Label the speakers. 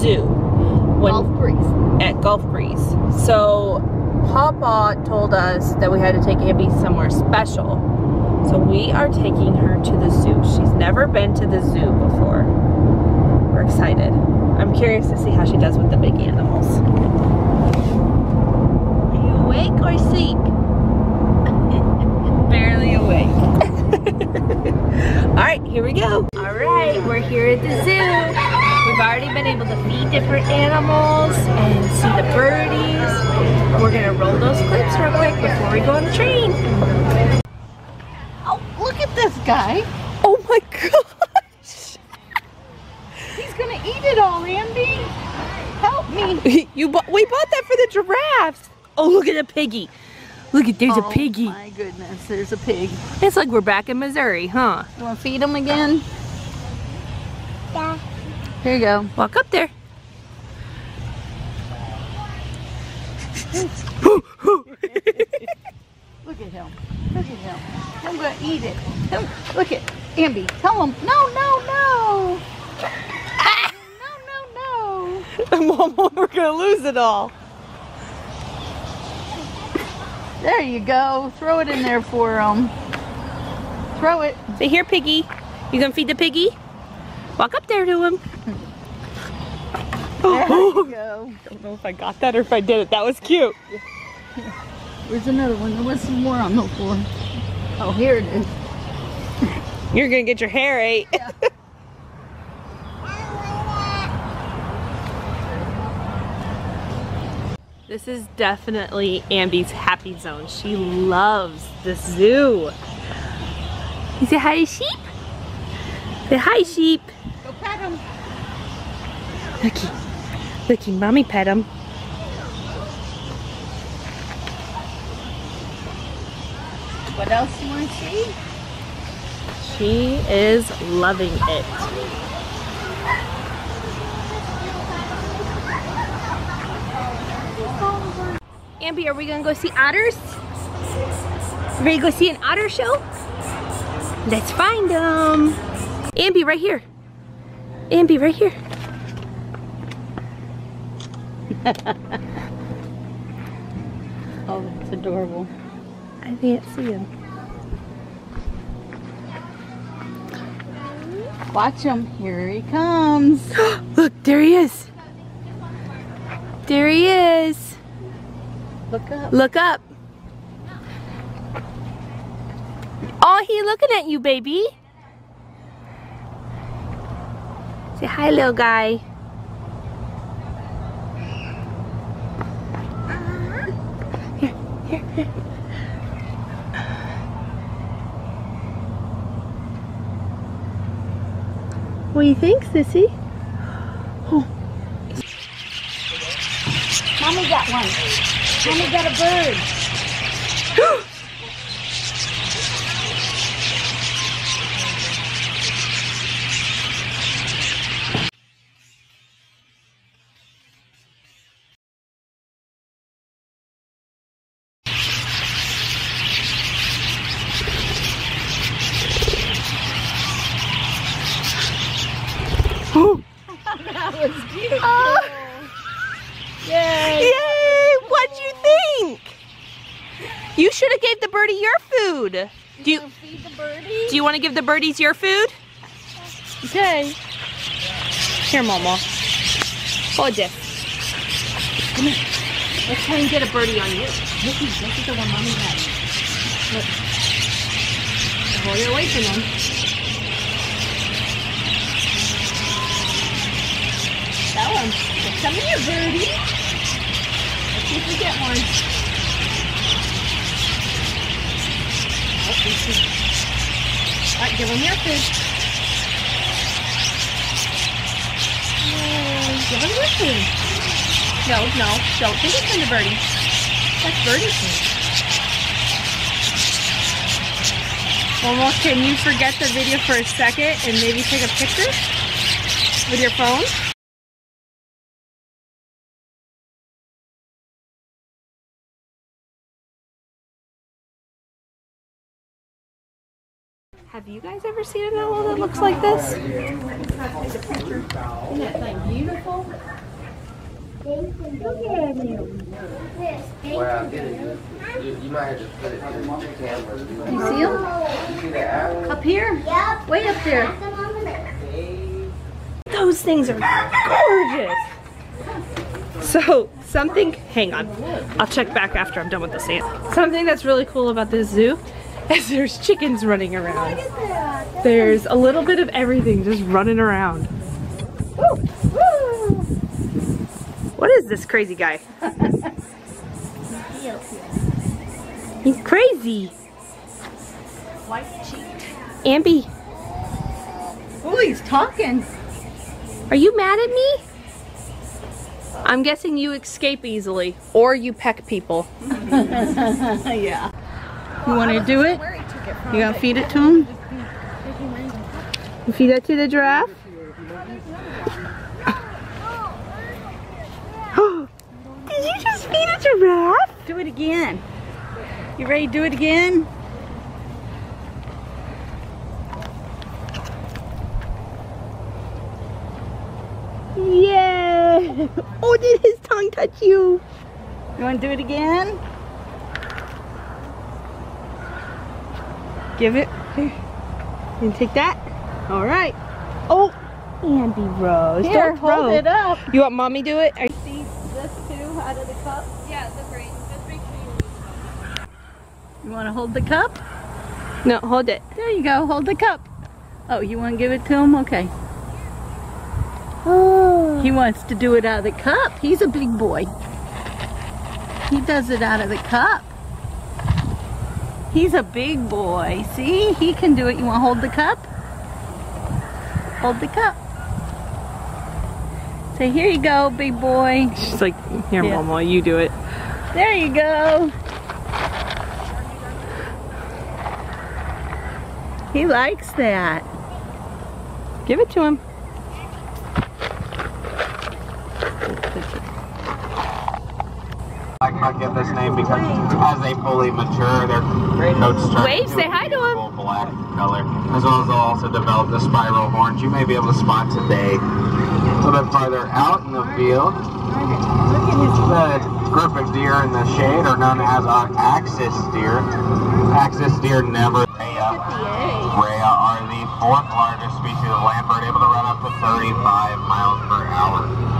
Speaker 1: zoo. When,
Speaker 2: Gulf Breeze.
Speaker 1: At Gulf Breeze. So Papa told us that we had to take Abby somewhere special. So we are taking her to the zoo. She's never been to the zoo before. We're excited. I'm curious to see how she does with the big animals.
Speaker 2: Are you awake or asleep?
Speaker 1: Barely awake. All right, here we go. All right, we're here at the zoo. We've already been able to feed different animals and see the birdies. We're gonna roll those clips real quick before we go on the train.
Speaker 2: Oh, look at this guy.
Speaker 1: Oh my gosh!
Speaker 2: He's gonna eat it all, Andy. Help me.
Speaker 1: You bought, we bought that for the giraffes. Oh, look at the piggy. Look at, there's a
Speaker 2: Oh,
Speaker 1: piggy.
Speaker 2: my goodness, there's a pig.
Speaker 1: It's like we're back in Missouri, huh?
Speaker 2: You wanna feed him again? Here you go.
Speaker 1: Walk up there.
Speaker 2: Look at him. Look at him. I'm gonna eat it. Look at Ambi. Tell him. No, no, no. No, no, no.
Speaker 1: Mama, we're gonna lose it all.
Speaker 2: There you go. Throw it in there for him. Throw it.
Speaker 1: Say here, piggy. You gonna feed the piggy? Walk up there to him.
Speaker 2: There oh. you go.
Speaker 1: I don't know if I got that or if I did it. That was cute.
Speaker 2: Where's another one? There was some more on the floor. Oh, here it is.
Speaker 1: You're gonna get your hair eh? ate. this is definitely Ambi's happy zone. She loves the zoo. You say hi, to sheep? Say hi, sheep.
Speaker 2: Go pet him.
Speaker 1: Looky, looky, mommy pet him.
Speaker 2: What else do you want to see?
Speaker 1: She is loving it. Ambi, are we gonna go see otters? Ready to go see an otter show? Let's find them. Ambi, right here. Ambi, right here.
Speaker 2: Oh, it's adorable.
Speaker 1: I can't see him.
Speaker 2: Watch him. Here he comes.
Speaker 1: Look, there he is. There he is.
Speaker 2: Look up.
Speaker 1: Look up. Oh, he looking at you, baby. Say hi, little guy. Here, here, here. What do you think, Sissy?
Speaker 2: Mommy got one. Mommy got a bird. That was cute. Oh. Yay.
Speaker 1: Yay! What'd you think? You should have gave the birdie your food. Do you
Speaker 2: Wanna feed the birdie?
Speaker 1: do you want to give the birdies your food?
Speaker 2: Okay.
Speaker 1: Here, Momo. Hold this.
Speaker 2: Come here.
Speaker 1: Let's try and get a birdie on you.
Speaker 2: This is, this is the one mommy had.
Speaker 1: Look. Hold it away from them.
Speaker 2: That one. Come here, birdie. Let's see if we get one.
Speaker 1: Oh, see. All right, give him your food. Oh, Yay, give them your food. No, no, don't think it's from the birdie. That's birdie food. Momo, can you forget the video for a second and maybe take a picture with your phone? Have you guys ever seen an owl that looks like this?
Speaker 2: Isn't that thing beautiful? Look at him.
Speaker 3: You, you might have to put it in the cameras.
Speaker 2: You see him? Up here?
Speaker 4: Yep.
Speaker 2: Way up there.
Speaker 1: Those things are gorgeous. So something, hang on, I'll check back after I'm done with the sand. Something that's really cool about this zoo is there's chickens running around. There's a little bit of everything just running around. What is this crazy guy? He's crazy.
Speaker 2: White cheeked.
Speaker 1: Ambi,
Speaker 2: Oh, he's talking.
Speaker 1: are you mad at me? I'm guessing you escape easily or you peck people.
Speaker 2: yeah. You want to do it? You gonna feed it to him?
Speaker 1: You feed that to the giraffe? Did you just feed a giraffe?
Speaker 2: Do it again. You ready to do it again?
Speaker 1: Yeah. Oh, did his tongue touch you?
Speaker 2: You want to do it again? Give it.
Speaker 1: Here. You take that? All right. Oh, Andy Rose.
Speaker 2: Here,
Speaker 1: Don't throw.
Speaker 2: hold it up.
Speaker 1: You want mommy do it? Are-
Speaker 2: See this too out of the cup?
Speaker 1: Yeah, the. Just make sure
Speaker 2: You want to hold the cup?
Speaker 1: No, hold it.
Speaker 2: There you go. Hold the cup. Oh, you want to give it to him? Okay.
Speaker 1: Oh.
Speaker 2: He wants to do it out of the cup. He's a big boy. He does it out of the cup. He's a big boy. See? He can do it. You want to hold the cup? Hold the cup. Say, here you go, big boy.
Speaker 1: She's like, here,
Speaker 2: Yeah.
Speaker 1: Mama, you do it.
Speaker 2: There you go. He likes that.
Speaker 1: Give it to him.
Speaker 5: I might get this name because as they fully mature, their coats turn
Speaker 1: Wave,
Speaker 5: into
Speaker 1: say hi to
Speaker 5: beautiful black color, as well as they'll also develop the spiral horns. You may be able to spot today. A little bit farther out in the field, Look at the group of deer in the shade are known as our axis deer. Axis deer never. Rhea are the fourth largest species of land bird, able to run up to 35 miles per hour.